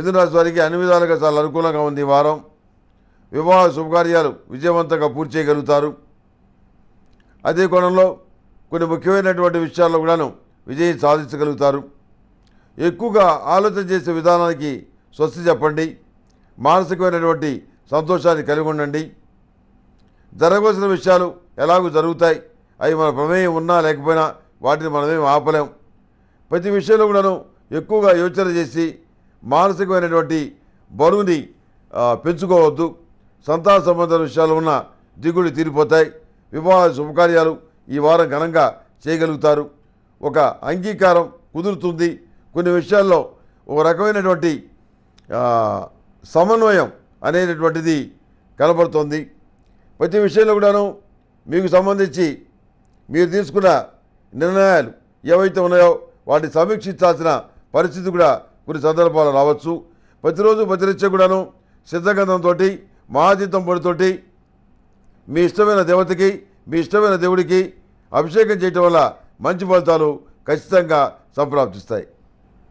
మిథునరాశి వారికి అన్ని విధాలుగా చాలా అనుకూలంగా ఉంది వారం. వివాహ శుభకార్యాలు విజయవంతంగా పూర్తి చేయగలుగుతారు. అదే కోణంలో కొన్ని ముఖ్యమైనటువంటి విషయాల్లో కూడాను విజయం సాధించగలుగుతారు. ఎక్కువగా ఆలోచన చేసే విధానానికి స్వస్తి చెప్పండి. మానసికమైనటువంటి సంతోషాన్ని కలిగి ఉండండి. జరగవలసిన విషయాలు ఎలాగూ జరుగుతాయి. అవి మన ప్రమేయం ఉన్నా లేకపోయినా వాటిని మనమేం ఆపలేం. ప్రతి విషయంలో కూడాను ఎక్కువగా యోచన చేసి మానసికమైనటువంటి బరువుని పెంచుకోవద్దు. సంతాన సంబంధ విషయాలు ఉన్న దిగుళ్ళు తీరిపోతాయి. వివాహ శుభకార్యాలు ఈ వారం ఘనంగా చేయగలుగుతారు. ఒక అంగీకారం కుదురుతుంది. కొన్ని విషయాల్లో ఒక రకమైనటువంటి సమన్వయం అనేటటువంటిది కనబడుతోంది. ప్రతి విషయంలో కూడాను మీకు సంబంధించి మీరు తీసుకున్న నిర్ణయాలు ఏవైతే ఉన్నాయో వాటిని సమీక్షించాల్సిన పరిస్థితి కూడా కొన్ని సందర్భాలు రావచ్చు. ప్రతిరోజు ప్రతినిత్య కూడాను సిద్ధగంధంతో మహాతీర్థం పొడితోటి మీ ఇష్టమైన దేవతకి మీ ఇష్టమైన దేవుడికి అభిషేకం చేయటం వల్ల మంచి ఫలితాలు ఖచ్చితంగా సంప్రాప్తిస్తాయి.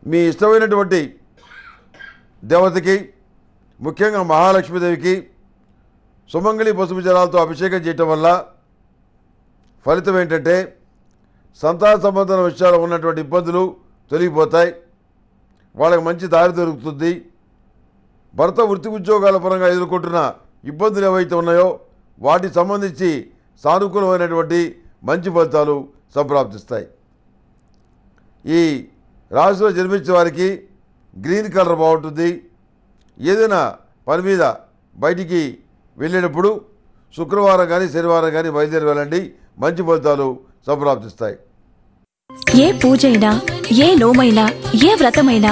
మీ ఇష్టమైనటువంటి దేవతకి ముఖ్యంగా మహాలక్ష్మీదేవికి సుమంగళి పసుపు జలాలతో అభిషేకం చేయటం వల్ల ఫలితం ఏంటంటే సంతాన సంబంధం విషయాలు ఉన్నటువంటి ఇబ్బందులు తొలగిపోతాయి. వాళ్ళకి మంచి దారి దొరుకుతుంది. భర్త వృత్తి ఉద్యోగాల పరంగా ఎదుర్కొంటున్న ఇబ్బందులు ఏవైతే ఉన్నాయో వాటికి సంబంధించి సానుకూలమైనటువంటి మంచి ఫలితాలు సంప్రాప్తిస్తాయి. ఈ రాశిలో జన్మించే వారికి గ్రీన్ కలర్ బాగుంటుంది. ఏదైనా పని మీద బయటికి వెళ్ళినప్పుడు శుక్రవారం కానీ శనివారం కానీ బయలుదేరి వెళ్ళండి. మంచి ఫలితాలు సంప్రాప్తిస్తాయి. ఏ పూజైనా ఏ లోమైనా ఏ వ్రతమైనా